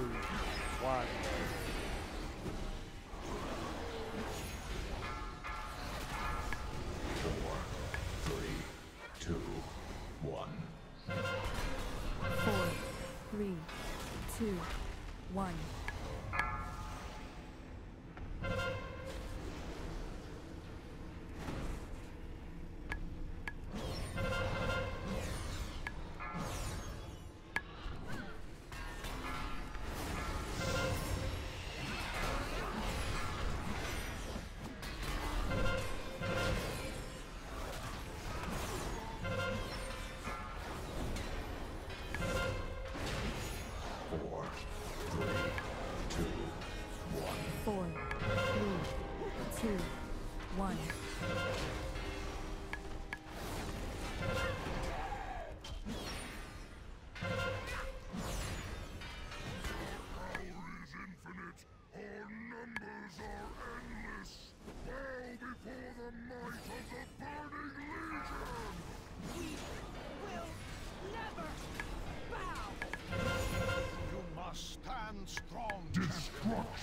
Two, one. Four, three, two, one. Four, three, two, one.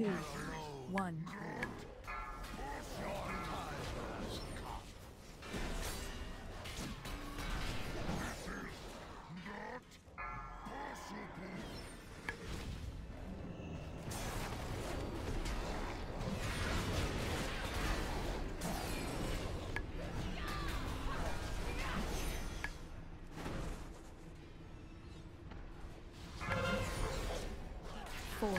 two, one. Four,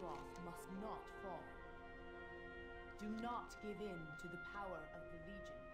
Azeroth must not fall. Do not give in to the power of the Legion.